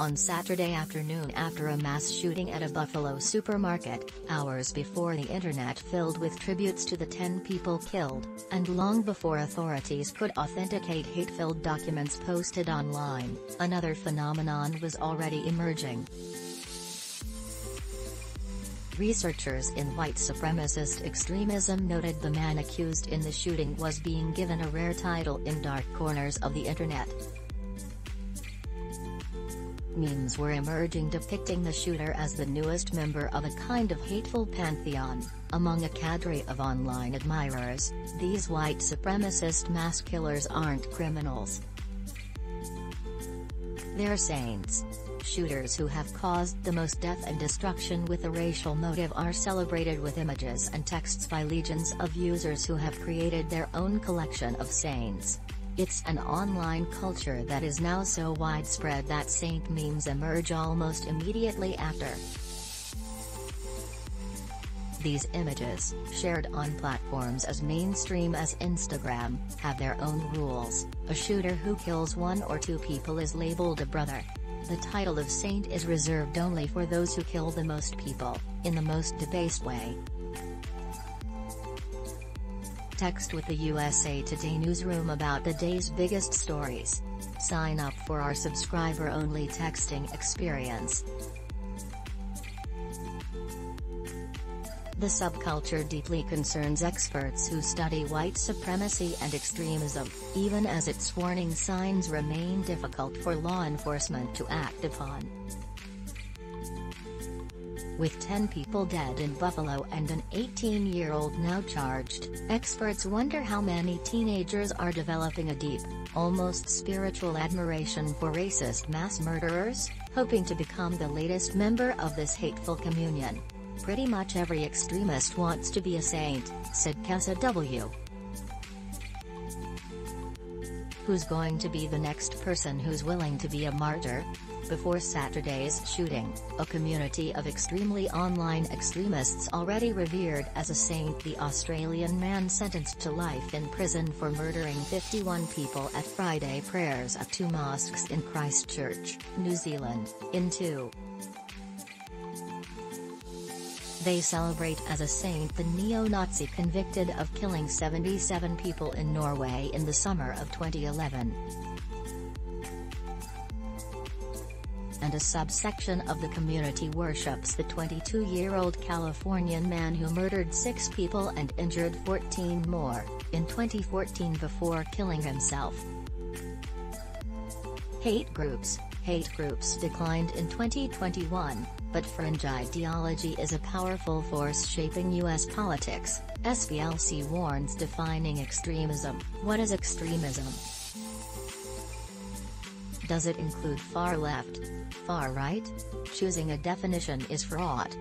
On Saturday afternoon after a mass shooting at a Buffalo supermarket, hours before the internet filled with tributes to the 10 people killed, and long before authorities could authenticate hate-filled documents posted online, another phenomenon was already emerging. Researchers in white supremacist extremism noted the man accused in the shooting was being given a rare title in dark corners of the internet. Memes were emerging depicting the shooter as the newest member of a kind of hateful pantheon. Among a cadre of online admirers, these white supremacist mass killers aren't criminals. They're saints. Shooters who have caused the most death and destruction with a racial motive are celebrated with images and texts by legions of users who have created their own collection of saints. It's an online culture that is now so widespread that saint memes emerge almost immediately after. These images, shared on platforms as mainstream as Instagram, have their own rules. A shooter who kills one or two people is labeled a brother. The title of saint is reserved only for those who kill the most people, in the most debased way text with the USA Today newsroom about the day's biggest stories. Sign up for our subscriber-only texting experience. The subculture deeply concerns experts who study white supremacy and extremism, even as its warning signs remain difficult for law enforcement to act upon. With 10 people dead in Buffalo and an 18-year-old now charged, experts wonder how many teenagers are developing a deep, almost spiritual admiration for racist mass murderers, hoping to become the latest member of this hateful communion. Pretty much every extremist wants to be a saint, said Kesa W. Who's going to be the next person who's willing to be a martyr? Before Saturday's shooting, a community of extremely online extremists already revered as a saint the Australian man sentenced to life in prison for murdering 51 people at Friday prayers at two mosques in Christchurch, New Zealand, in two. They celebrate as a saint the neo-Nazi convicted of killing 77 people in Norway in the summer of 2011. and a subsection of the community worships the 22-year-old Californian man who murdered six people and injured 14 more, in 2014 before killing himself. Hate groups Hate groups declined in 2021, but fringe ideology is a powerful force shaping U.S. politics, SPLC warns defining extremism. What is extremism? Does it include far left? Far right? Choosing a definition is fraught.